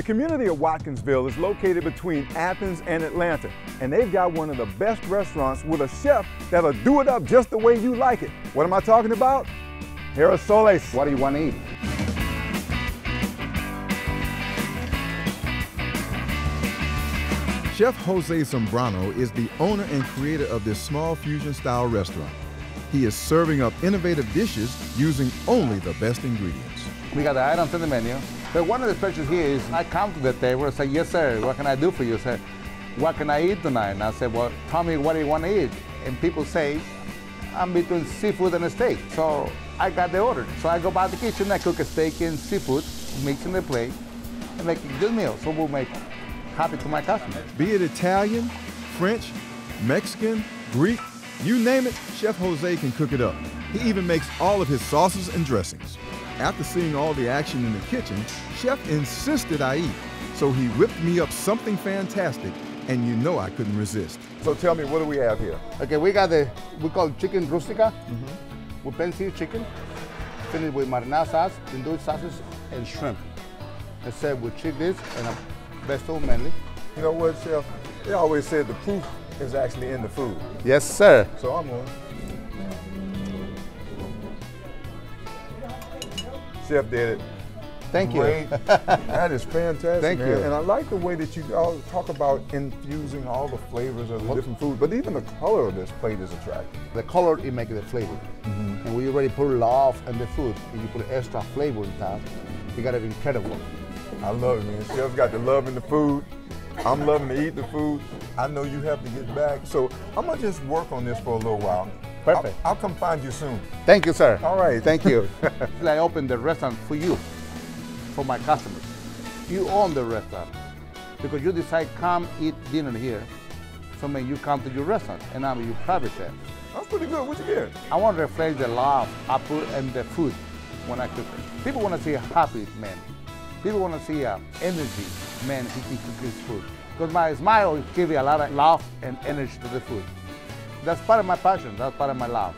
The community of Watkinsville is located between Athens and Atlanta, and they've got one of the best restaurants with a chef that'll do it up just the way you like it. What am I talking about? Girasoles. What do you want to eat? Chef Jose Zambrano is the owner and creator of this small fusion style restaurant. He is serving up innovative dishes using only the best ingredients. We got the items in the menu. But one of the specials here is I come to the table and say, yes, sir, what can I do for you? Say, what can I eat tonight? And I say, well, tell me what do you want to eat? And people say, I'm between seafood and a steak. So I got the order. So I go by the kitchen, I cook a steak and seafood, mix in the plate, and make a good meal. So we'll make happy to my customers. Be it Italian, French, Mexican, Greek, you name it, Chef Jose can cook it up. He even makes all of his sauces and dressings. After seeing all the action in the kitchen, Chef insisted I eat. So he whipped me up something fantastic, and you know I couldn't resist. So tell me, what do we have here? Okay, we got the, we call it chicken rustica mm-hmm. with pan-seared chicken, finished with marinara sauce, tandoori sauces, and shrimp. And served with chickpeas and a vegetable mainly. You know what, Chef? They always said the proof is actually in the food. Yes, sir. So I'm on. Chef did it. Thank you. Great. that is fantastic. Thank man. you. And I like the way that you all talk about infusing all the flavors of the different food, but even the color of this plate is attractive. The color, it makes the flavor. Mm-hmm. And we already put love in the food, and you put extra flavor in that, you got it incredible. I love it, man. Chef's got the love in the food. I'm loving to eat the food. I know you have to get back. So I'm gonna just work on this for a little while. Perfect. I'll, I'll come find you soon. Thank you, sir. All right. Thank you. I opened the restaurant for you, for my customers. You own the restaurant because you decide come eat dinner here. So man, you come to your restaurant, and I'm your private chef. That's pretty good. What you get? I want to reflect the love I put in the food when I cook it. People want to see a happy man. People want to see a energy man cook his food. Because my smile gives you a lot of love and energy to the food. That's part of my passion. That's part of my love.